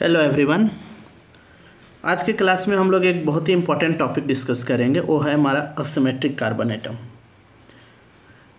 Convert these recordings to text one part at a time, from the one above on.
Hello everyone आज के class में हम लोग एक बहुत ही इम्पोर्टेंट टॉपिक डिस्कस करेंगे, वो है हमारा असिमेट्रिक कार्बन एटम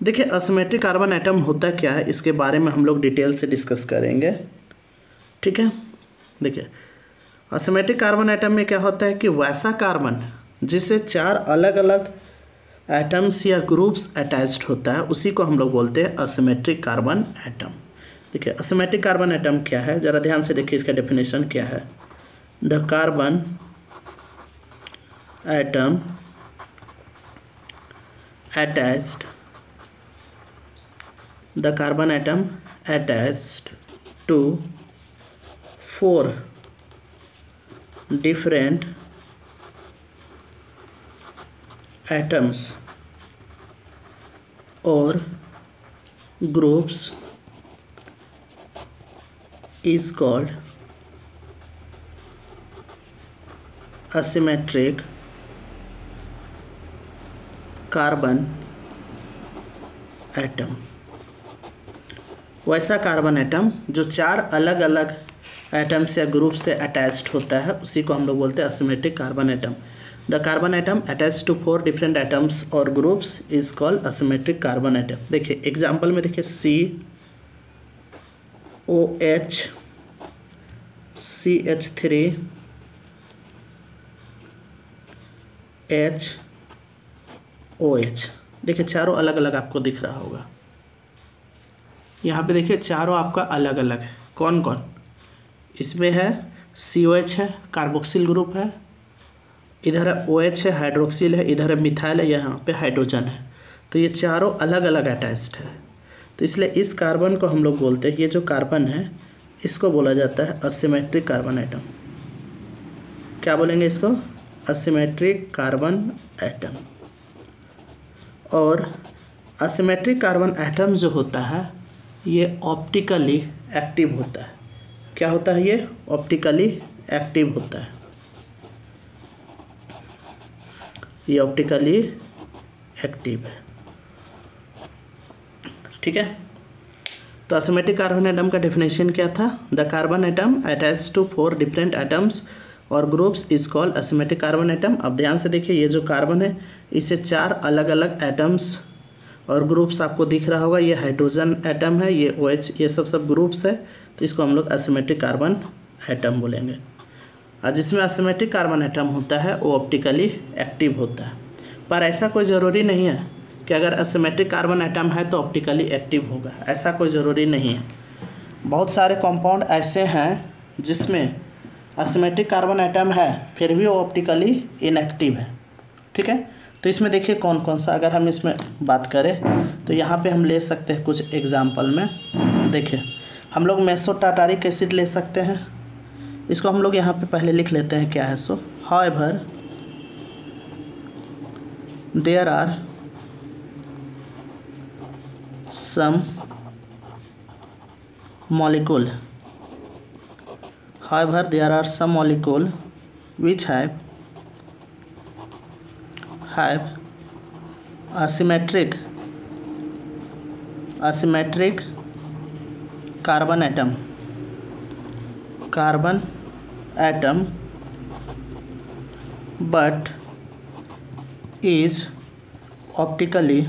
देखिए असिमेट्रिक कार्बन एटम होता क्या है, इसके बारे में हम लोग डिटेल से डिस्कस करेंगे. ठीक है? देखिए असिमेट्रिक कार्बन एटम में क्या होता है कि वैसा कार्बन जिसे चार अलग अलग एटम्स या ग्रुप्स अटैच्ड होता है, उसी को हम लोग बोलते हैं असमेट्रिक कार्बन एटम देखिए असमेटिक कार्बन एटम क्या है? ज़रा ध्यान से देखिए इसका डेफिनेशन क्या है। The carbon atom attached the carbon atom attached to four different atoms or groups is called asymmetric carbon atom वैसा कार्बन एटम जो चार अलग अलग एटम्स या ग्रुप से अटैच्ड होता है, उसी को हम लोग बोलते हैं asymmetric carbon atom the carbon atom attach to four different atoms और groups is called asymmetric carbon atom देखिए एग्जांपल में देखिए C O H C H three H O H देखिए, चारों अलग अलग आपको दिख रहा होगा। यहाँ पे देखिए, चारों आपका अलग अलग है। कौन कौन इसमें है सी ओ एच है कार्बोक्सिल ग्रुप है। इधर है ओ एच है हाइड्रोक्सिल है, इधर है मिथाइल है, यहाँ पे हाइड्रोजन है। तो ये चारों अलग अलग अटैच्ड है। तो इसलिए इस कार्बन को हम लोग बोलते हैं ये जो कार्बन है, इसको बोला जाता है असीमेट्रिक कार्बन आइटम क्या बोलेंगे इसको? असीमेट्रिक कार्बन एटम और असीमेट्रिक कार्बन एटम जो होता है, ये ऑप्टिकली एक्टिव होता है. क्या होता है ये? ऑप्टिकली एक्टिव होता है. ये ऑप्टिकली एक्टिव है. ठीक है? तो असिमेट्रिक कार्बन एटम का डेफिनेशन क्या था? The carbon atom attach to four different atoms और groups is called asymmetric carbon atom अब ध्यान से देखिए ये जो कार्बन है इसे चार अलग अलग एटम्स और ग्रुप्स आपको दिख रहा होगा। ये हाइड्रोजन एटम है ये ओ OH, ये सब सब ग्रुप्स है तो इसको हम लोग असिमेट्रिक कार्बन एटम बोलेंगे। और जिसमें असिमेट्रिक कार्बन एटम होता है वो ऑप्टिकली एक्टिव होता है। पर ऐसा कोई ज़रूरी नहीं है। कि अगर असिमेट्रिक कार्बन आइटम है तो ऑप्टिकली एक्टिव होगा। ऐसा कोई ज़रूरी नहीं है। बहुत सारे कंपाउंड ऐसे हैं जिसमें असिमेट्रिक कार्बन आइटम है, फिर भी वो ऑप्टिकली इनएक्टिव है। ठीक है? तो इसमें देखिए कौन कौन सा, अगर हम इसमें बात करें तो यहाँ पे हम ले सकते हैं कुछ एग्ज़ाम्पल में। देखिए, हम लोग मेसो टाटारिक एसिड ले सकते हैं। इसको हम लोग यहाँ पे पहले लिख लेते हैं क्या है so. However there are some molecule however there are some molecule which have have asymmetric asymmetric carbon atom carbon atom but is optically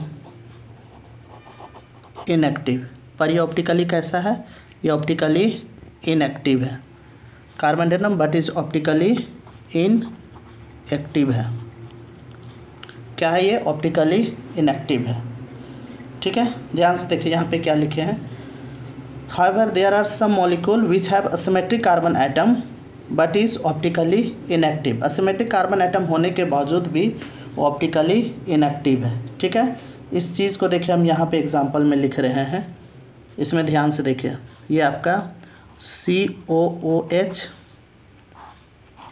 inactive. पर ये ऑप्टिकली कैसा है? ये ऑप्टिकली इनएक्टिव है। Carbon atom but is optically inactive है। क्या है ये? ऑप्टिकली इनएक्टिव है। ठीक है? ध्यान से देखिए यहाँ पे क्या लिखे हैं। However there are some molecule which have asymmetric carbon atom but is optically inactive asymmetric carbon atom होने के बावजूद भी ऑप्टिकली इनएक्टिव है। ठीक है? इस चीज़ को देखिए, हम यहाँ पे एग्जांपल में लिख रहे हैं। इसमें ध्यान से देखिए। ये आपका C O O H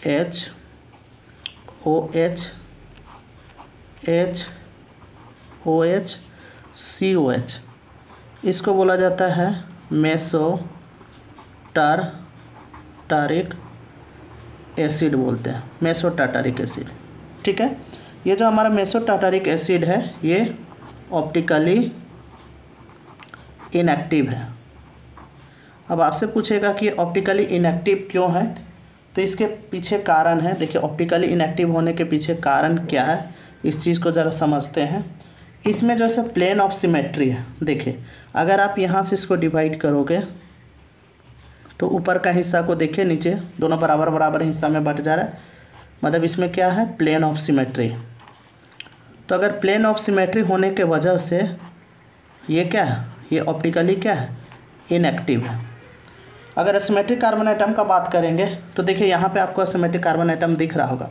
H O H H O H C O H इसको बोला जाता है मेसो टार टारिक एसिड बोलते हैं। मेसो टाटारिक एसिड ठीक है? ये जो हमारा मेसो टाटारिक एसिड है, ये ऑप्टिकली इनएक्टिव है। अब आपसे पूछेगा कि ऑप्टिकली इनएक्टिव क्यों है? तो इसके पीछे कारण है। देखिए ऑप्टिकली इनएक्टिव होने के पीछे कारण क्या है? इस चीज़ को ज़रा समझते हैं। इसमें जो है प्लेन ऑफ़ सिमेट्री है। देखिए, अगर आप यहाँ से इसको डिवाइड करोगे तो ऊपर का हिस्सा को देखिए, नीचे, दोनों बराबर बराबर हिस्सा में बट जा रहा है। मतलब इसमें क्या है? प्लेन ऑफ़ सिमेट्री तो अगर प्लेन ऑफ़ सिमेट्री होने के वजह से ये क्या है? ये ऑप्टिकली क्या है? इनएक्टिव है। अगर एसिमेट्रिक कार्बन आइटम का बात करेंगे तो देखिए यहाँ पे आपको एसिमेट्रिक कार्बन आइटम दिख रहा होगा।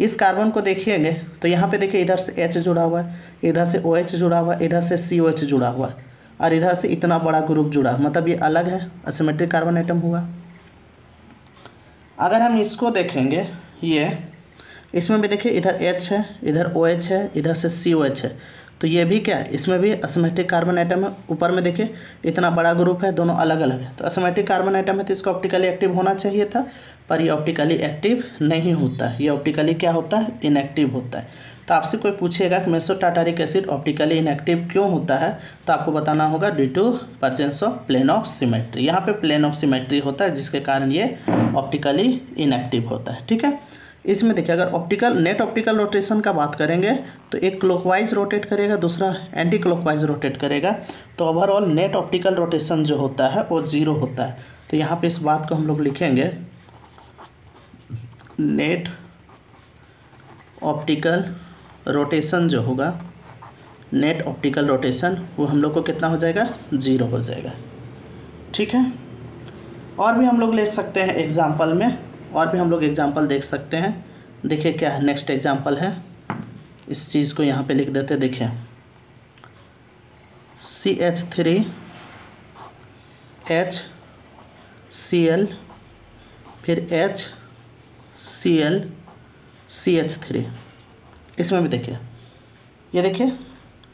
इस कार्बन को देखिएँगे तो यहाँ पे देखिए इधर से एच जुड़ा हुआ है, इधर से ओ एच जुड़ा हुआ है, इधर से सी ओ एच जुड़ा हुआ है, और इधर से इतना बड़ा ग्रुप जुड़ा मतलब ये अलग है एसिमेट्रिक कार्बन आइटम हुआ। अगर हम इसको देखेंगे, ये इसमें भी देखिए, इधर एच है, इधर ओ एच है, इधर से एच है। तो ये भी क्या है? इसमें भी असमेटिक कार्बन आइटम है। ऊपर में देखिए, इतना बड़ा ग्रुप है, दोनों अलग अलग है। तो असमेटिक कार्बन आइटम है तो इसको ऑप्टिकली एक्टिव होना चाहिए था, पर ये ऑप्टिकली एक्टिव नहीं होता है। ये ऑप्टिकली क्या होता है? इनएक्टिव होता है। तो आपसे कोई पूछेगा कि meso tartaric acid optically inactive क्यों होता है? तो आपको बताना होगा due to presence of plane of symmetry यहाँ पे प्लेन ऑफ़ सिमेट्री होता है, जिसके कारण ये ऑप्टिकली इनएक्टिव होता है। ठीक है? इसमें देखिए, अगर ऑप्टिकल नेट ऑप्टिकल रोटेशन का बात करेंगे तो एक क्लॉकवाइज रोटेट करेगा, दूसरा एंटी क्लॉकवाइज रोटेट करेगा। तो ओवरऑल नेट ऑप्टिकल रोटेशन जो होता है, वो ज़ीरो होता है। तो यहाँ पे इस बात को हम लोग लिखेंगे। नेट ऑप्टिकल रोटेशन जो होगा नेट ऑप्टिकल रोटेशन वो हम लोग को कितना हो जाएगा? ज़ीरो हो जाएगा। ठीक है? और भी हम लोग ले सकते हैं एग्ज़ाम्पल में। और भी हम लोग एग्ज़ाम्पल देख सकते हैं। देखिए क्या है नेक्स्ट एग्ज़ाम्पल है। इस चीज़ को यहाँ पे लिख देते देखिए। C H three H C L फिर H C L C H three इसमें भी देखिए। ये देखिए,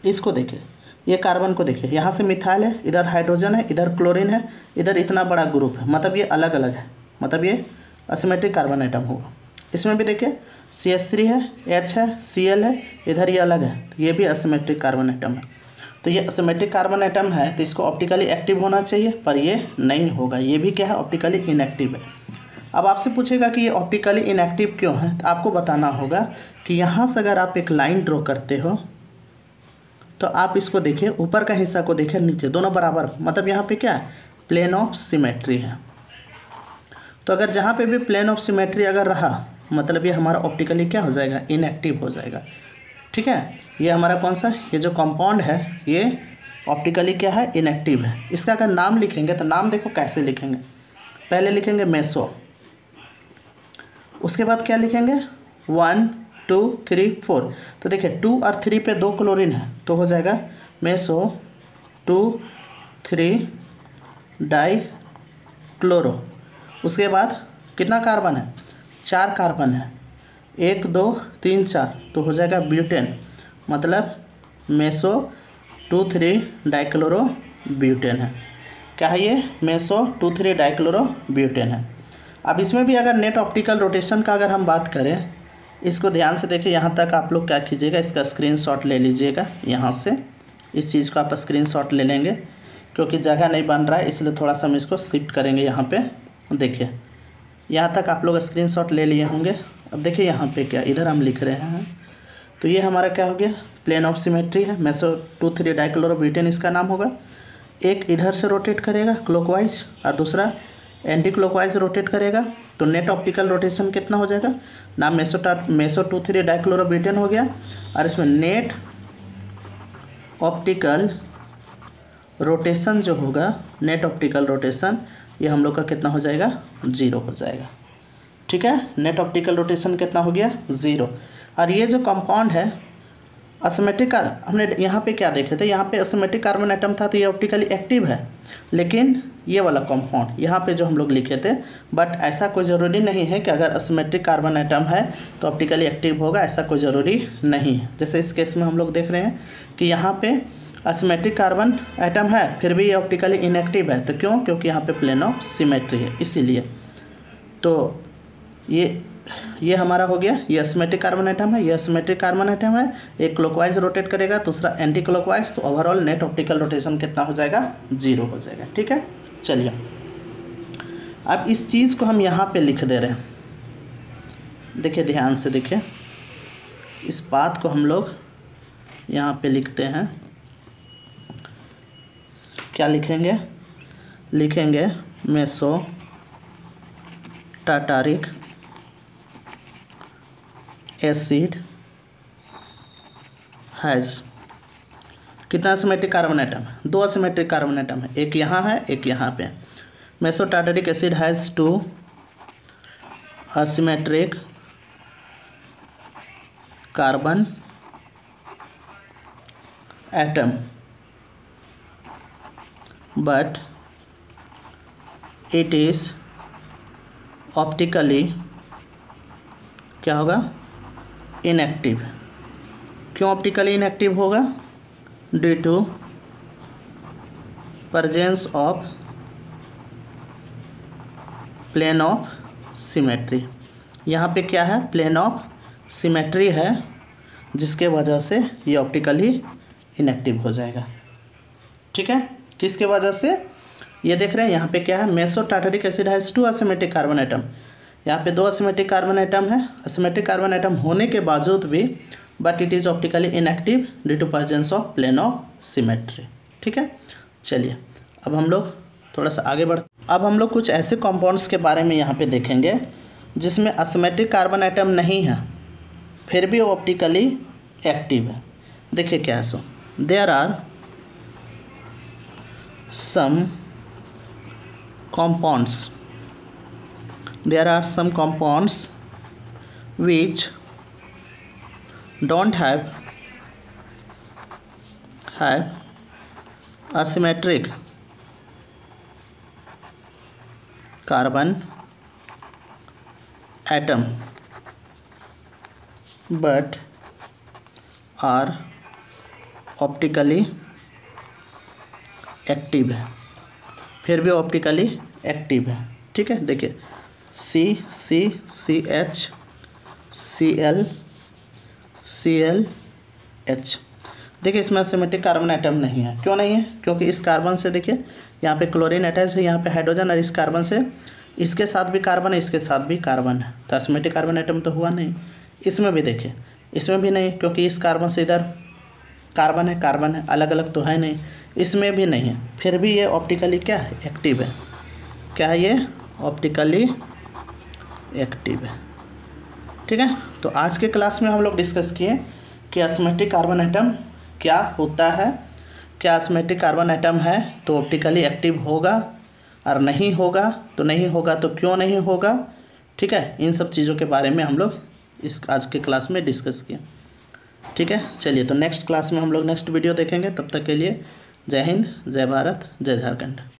इसको देखिए। ये कार्बन को देखिए। यहाँ से मिथाइल है, इधर हाइड्रोजन है, इधर क्लोरीन है, इधर इतना बड़ा ग्रुप है। मतलब ये अलग अलग है। मतलब ये असिमेट्रिक कार्बन आइटम होगा। इसमें भी देखिए सी एस थ्री है एच है सी एल है, इधर ये अलग है तो ये भी असिमेट्रिक कार्बन आइटम है। तो ये असिमेट्रिक कार्बन आइटम है तो इसको ऑप्टिकली एक्टिव होना चाहिए, पर ये नहीं होगा। ये भी क्या है? ऑप्टिकली इनएक्टिव है। अब आपसे पूछेगा कि ये ऑप्टिकली इनएक्टिव क्यों है? तो आपको बताना होगा कि यहाँ से अगर आप एक लाइन ड्रॉ करते हो तो आप इसको देखिए, ऊपर का हिस्सा को देखिए, नीचे, दोनों बराबर। मतलब यहाँ पे क्या है? प्लेन ऑफ़ सिमेट्री है। तो अगर जहाँ पे भी प्लेन ऑफ़ सिमेट्री अगर रहा मतलब ये हमारा ऑप्टिकली क्या हो जाएगा? इनएक्टिव हो जाएगा। ठीक है? ये हमारा कौन सा? ये जो कंपाउंड है, ये ऑप्टिकली क्या है? इनएक्टिव है। इसका अगर नाम लिखेंगे तो नाम देखो कैसे लिखेंगे। पहले लिखेंगे मेसो उसके बाद क्या लिखेंगे? वन टू थ्री फोर तो देखिए टू और थ्री पे दो क्लोरीन है तो हो जाएगा meso two three di chloro उसके बाद कितना कार्बन है? चार कार्बन है। एक, दो, तीन, चार तो हो जाएगा ब्यूटेन। मतलब meso two three dichloro butane है। क्या है ये? Meso two three dichloro butane है। अब इसमें भी अगर नेट ऑप्टिकल रोटेशन का अगर हम बात करें, इसको ध्यान से देखिए, यहाँ तक आप लोग क्या कीजिएगा, इसका स्क्रीनशॉट ले लीजिएगा। यहाँ से इस चीज़ को आप स्क्रीनशॉट ले लेंगे, क्योंकि जगह नहीं बन रहा है, इसलिए थोड़ा सा हम इसको शिफ्ट करेंगे यहाँ पे। देखिए, यहाँ तक आप लोग स्क्रीनशॉट ले लिए होंगे। अब देखिए यहाँ पे क्या, इधर हम लिख रहे हैं। तो ये हमारा क्या हो गया प्लेन ऑफ़ सिमेट्री है। मैसो टू थ्री डाइक्लोरोब्यूटेन इसका नाम होगा। एक इधर से रोटेट करेगा क्लॉकवाइज और दूसरा एंटी क्लॉकवाइज रोटेट करेगा। तो नेट ऑप्टिकल रोटेशन कितना हो जाएगा? नाम मेसोटा मेसो टू थ्री डाइक्लोरोब्यूटेन हो गया। और इसमें नेट ऑप्टिकल रोटेशन जो होगा नेट ऑप्टिकल रोटेशन ये हम लोग का कितना हो जाएगा? ज़ीरो हो जाएगा। ठीक है? नेट ऑप्टिकल रोटेशन कितना हो गया? ज़ीरो और ये जो कंपाउंड है असमेटिक हमने यहाँ पे क्या देखे थे? यहाँ पे असमेटिक कार्बन आइटम था तो ये ऑप्टिकली एक्टिव है। लेकिन ये वाला कंपाउंड यहाँ पे जो हम लोग लिखे थे बट ऐसा कोई ज़रूरी नहीं है कि अगर असमेट्रिक कार्बन आइटम है तो ऑप्टिकली एक्टिव होगा, ऐसा कोई ज़रूरी नहीं है। जैसे इस केस में हम लोग देख रहे हैं कि यहाँ पे असिमेट्रिक कार्बन एटम है, फिर भी ये ऑप्टिकली इनएक्टिव है। तो क्यों? क्योंकि यहाँ पे प्लेन ऑफ़ सिमेट्री है, इसीलिए। तो ये ये हमारा हो गया। ये असिमेट्रिक कार्बन एटम है, ये असिमेट्रिक कार्बन एटम है। एक क्लॉकवाइज रोटेट करेगा, दूसरा एंटी क्लॉकवाइज तो ओवरऑल नेट ऑप्टिकल रोटेशन कितना हो जाएगा? ज़ीरो हो जाएगा, ठीक है? चलिए। अब इस चीज़ को हम यहाँ पे लिख दे रहे हैं। देखिए, ध्यान से देखिए। इस बात को हम लोग यहाँ पे लिखते हैं। क्या लिखेंगे? लिखेंगे मेसो टाटारिक एसिड हैज़ कितना सिमेट्रिक कार्बन आइटम है? दो सिमेट्रिक कार्बन आइटम है। एक यहाँ है, एक यहाँ पे meso tartaric acid has two asymmetric carbon atom but it is optically क्या होगा? इनएक्टिव क्यों ऑप्टिकली इनएक्टिव होगा? Due to presence of plane of symmetry यहाँ पे क्या है? प्लेन ऑफ़ सिमेट्री है, जिसके वजह से ये ऑप्टिकली इनएक्टिव हो जाएगा। ठीक है? किसके वजह से? ये देख रहे हैं, यहाँ पे क्या है? Meso tartaric acid has two asymmetric carbon atom यहाँ पे दो असिमेट्रिक कार्बन आइटम है। असिमेट्रिक कार्बन आइटम होने के बावजूद भी but it is optically inactive due to presence of plane of symmetry ठीक है? चलिए, अब हम लोग थोड़ा सा आगे बढ़ अब हम लोग कुछ ऐसे कंपाउंड्स के बारे में यहाँ पे देखेंगे, जिसमें असमेटिक कार्बन आइटम नहीं है, फिर भी वो ऑप्टिकली एक्टिव है। देखिए क्या है so there are some compounds. There are some compounds which don't have have asymmetric carbon atom but are optically active फिर भी ऑप्टिकली एक्टिव है। ठीक है, देखिए। C C C H C L C L H देखिए, इसमें symmetric carbon item नहीं है। क्यों नहीं है? क्योंकि इस कार्बन से देखिए, यहाँ पे क्लोरीन अटैच है, यहाँ पे हाइड्रोजन और इस कार्बन से इसके साथ भी कार्बन है इसके साथ भी कार्बन है। तो सिमेट्रिक कार्बन आइटम तो हुआ नहीं। इसमें भी देखिए, इसमें भी नहीं, क्योंकि इस कार्बन से इधर कार्बन है कार्बन है अलग अलग तो है नहीं। इसमें भी नहीं है। फिर भी ये ऑप्टिकली क्या है? एक्टिव है। क्या है ये? ऑप्टिकली एक्टिव है। ठीक है? तो आज के क्लास में हम लोग डिस्कस किए कि अस्मेटिक कार्बन आइटम क्या होता है। क्या अस्मेटिक कार्बन आइटम है तो ऑप्टिकली एक्टिव होगा और नहीं होगा? तो नहीं होगा तो क्यों नहीं होगा? ठीक है? इन सब चीज़ों के बारे में हम लोग इस आज के क्लास में डिस्कस किए। ठीक है? चलिए तो नेक्स्ट क्लास में हम लोग नेक्स्ट वीडियो देखेंगे। तब तक के लिए जय हिंद जय भारत जय झारखंड।